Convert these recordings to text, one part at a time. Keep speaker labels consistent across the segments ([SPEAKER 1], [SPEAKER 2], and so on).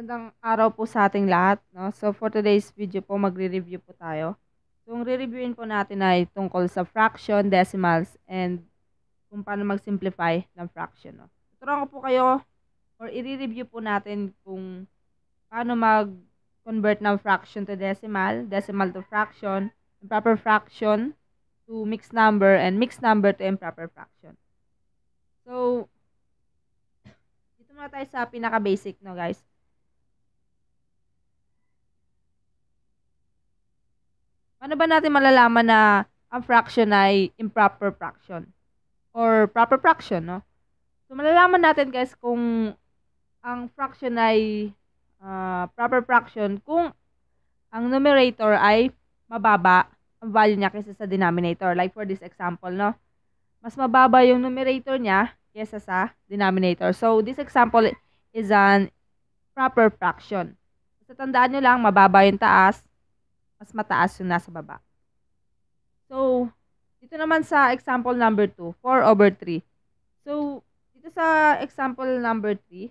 [SPEAKER 1] Magandang araw po sa ating lahat, 'no. So, for today's video po magre-review po tayo. So, ang re-reviewin po natin ay tungkol sa fraction, decimals, and kung paano mag-simplify ng fraction, 'no. Tuturuan ko po kayo or ire-review po natin kung paano mag-convert ng fraction to decimal, decimal to fraction, improper fraction to mixed number, and mixed number to improper fraction. So, dito muna tayo sa pinaka-basic, 'no, guys. Paano ba natin malalaman na ang fraction ay improper fraction or proper fraction, 'no? So, malalaman natin guys kung ang fraction ay, ah, proper fraction kung ang numerator ay mababa ang value niya kaysa sa denominator. Like for this example, 'no, mas mababa yung numerator niya kaysa sa denominator. So, this example is an proper fraction. So, tandaan niyo lang mababa yung taas, mas mataas yung nasa baba. So, dito naman sa example number 2, 4/3. So, dito sa example number 3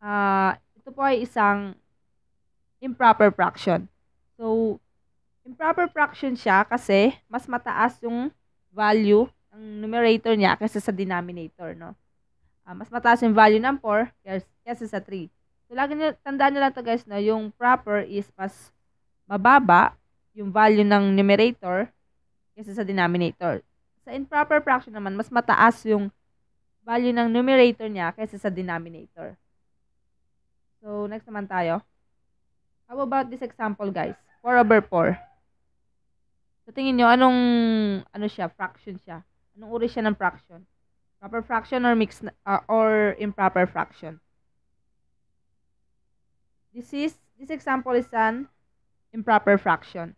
[SPEAKER 1] ah, ito po ay isang improper fraction. So, improper fraction siya kasi mas mataas yung value ng numerator niya kaysa sa denominator, 'no. Ah, mas mataas yung value ng 4 kes kaysa sa 3. So, lagi niyo tandaan niyo lang 'to guys 'no, yung proper is mas mababa yung value ng numerator kaysa sa denominator. Sa improper fraction naman mas mataas yung value ng numerator niya kaysa sa denominator. So, next naman tayo. How about this example guys, 4/4. Sa tingin niyo anong ano siya, fraction siya? Anong uri siya ng fraction? Proper fraction or mixed ah, or improper fraction? This is this example is an improper fraction.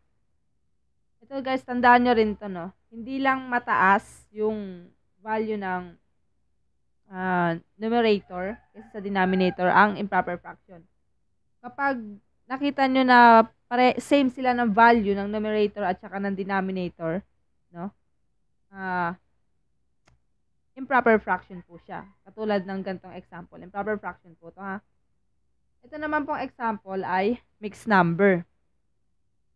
[SPEAKER 1] Ito guys, tandaan niyo rin 'to, 'no. Hindi lang mataas yung value ng, ah, numerator kaysa sa denominator ang improper fraction. Kapag nakita niyo na pare same sila ng value ng numerator at saka ng denominator, 'no, ah improper fraction po siya. Katulad ng ganitong example, improper fraction po 'to, ha. Ito naman pong example ay mixed number.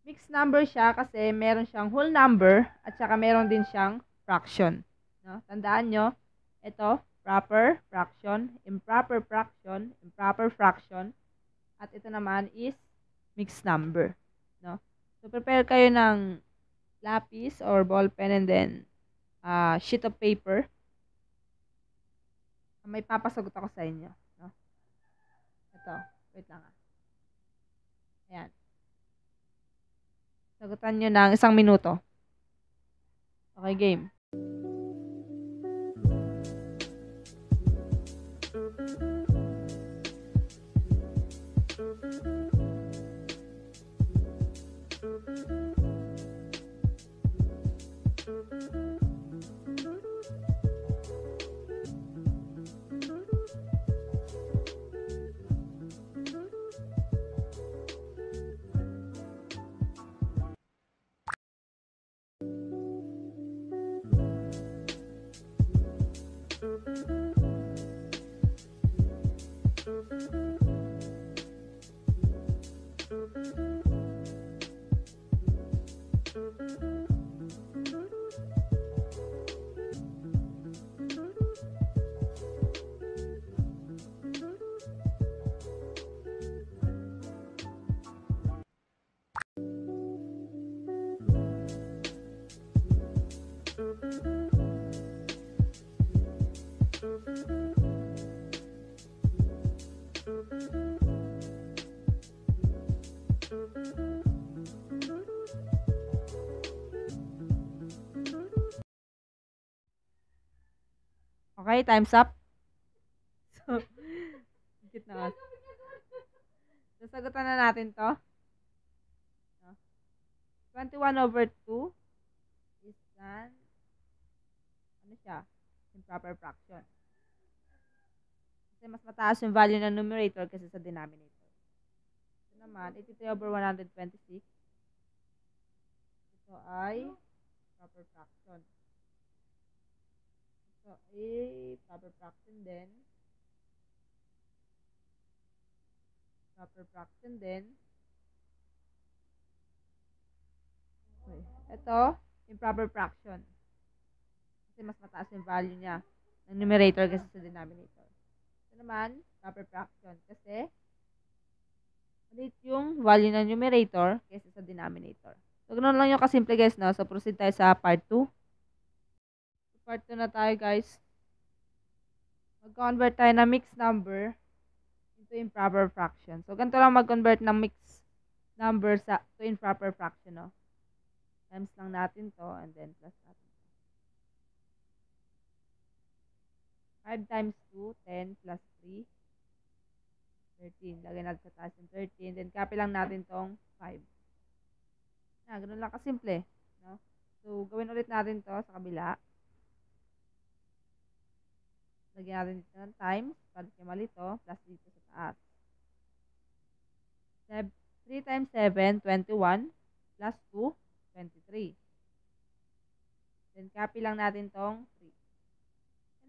[SPEAKER 1] Mixed number siya kasi meron siyang whole number at saka meron din siyang fraction, 'no. Tandaan niyo, ito proper fraction, improper fraction, improper fraction, at ito naman is mixed number, 'no. So, prepare kayo ng lapis or ballpen and then, ah, sheet of paper. May papasagot ako sa inyo, 'no. Ito, wait lang, ah. Ayan. Sagutan niyo ng isang minuto. Okey, game. Okay, time's up. So, higit na oras. Nasagutan na natin to. 21 over 2 is than ano siya? Improper fraction. Kasi mas mataas yung value ng numerator kasi sa denominator. Ito naman, 83 over 126 Fraction din. Fraction din. Okay. Ito, improper fraction. Kasi mas mataas yung value niya ng numerator kasi sa denominator. Ito naman, proper fraction. Kasi, maliit yung value ng numerator kaysa sa denominator. So, ganun lang yung kasimple guys, no? So, proceed tayo sa part 2. So, part 2 na tayo guys. Mag-convert tayo na mixed number into improper fraction. So, ganito lang mag-convert ng mixed number sa to improper fraction, no? Times lang natin to and then plus natin. 5 times 2, 10 plus 3, 13. Lagyan natin sa taas yung 13. Then, copy lang natin tong 5. Na, ganun lang kasimple. No? So, gawin ulit natin to sa kabila. Lagyan dito ng times. Para kaya mali to. Plus dito sa taas. 3 times 7, 21. Plus 2, 23. Then, copy lang natin tong 3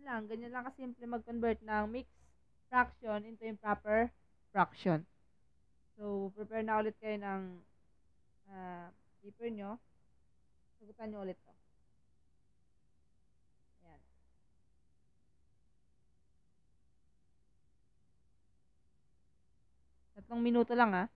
[SPEAKER 1] lang. Ganyan lang kasimple mag-convert ng mixed fraction into improper fraction. So, prepare na ulit kayo ng uh, paper nyo. Sagutan nyo ulit to. Ayan. Tatlong minuto lang ah.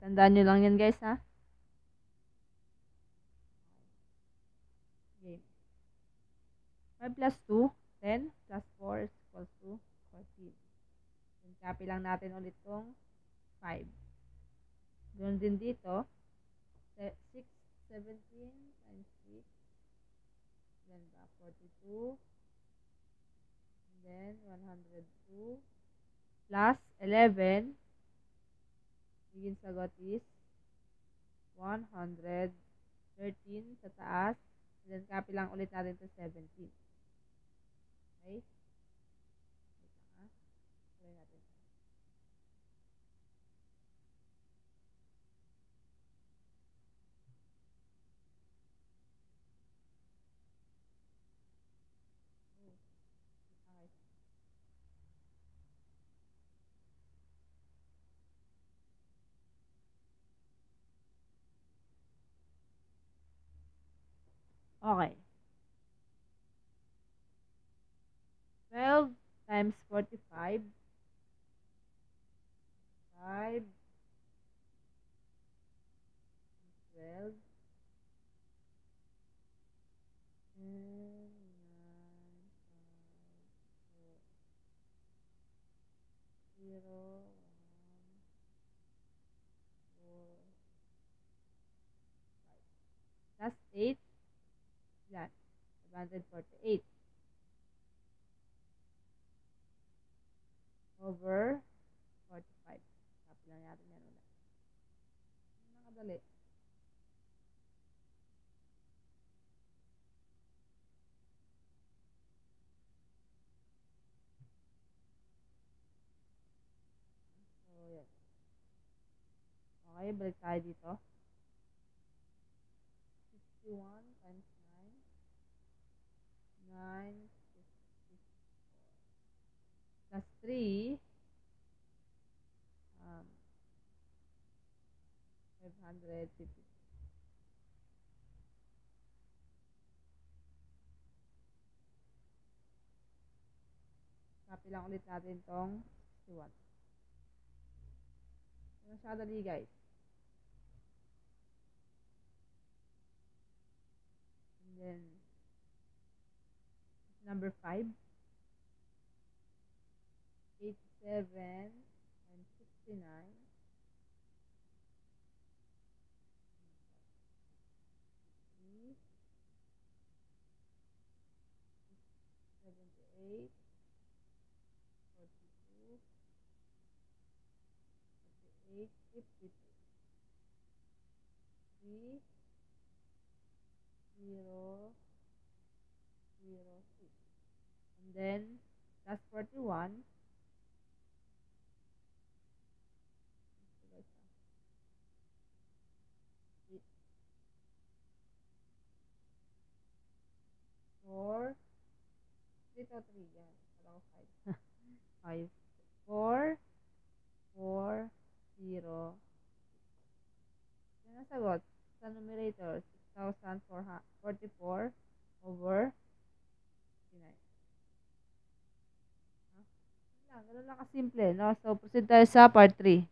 [SPEAKER 1] Tandaan nyo lang yan guys ha. Game. 5 plus 2, 10 plus 4 is equals to 14. Then copy lang natin ulit tong 5. Doon din dito, 6, 17 times 6, then ba, 42, and then 102, plus 11, magiging sagot is 113 sa taas, and then copy lang ulit natin to 17. Okay? Okay. 12 times 45. 5. 12. 10, 9, 748. Over 45. Copy lang natin yan ulit. Nakadali. So, yan. Okay, balik tayo dito. 61 times 9. 9, 54. Plus 3. Um, 550. Copy lang ulit natin tong 61. Masyadali guys. And then, number 5. 87 and 69. Three, 78, 42, 48, 52. 3, 0, 0, 6. And then, plus 41. Four, dito three yan. Kala ko five. five. Four, four, zero, six. Yan ang sagot. Sa numerator, 6,044 over 59. Lang, ganun lang kasimple, no? So, proceed tayo sa part 3.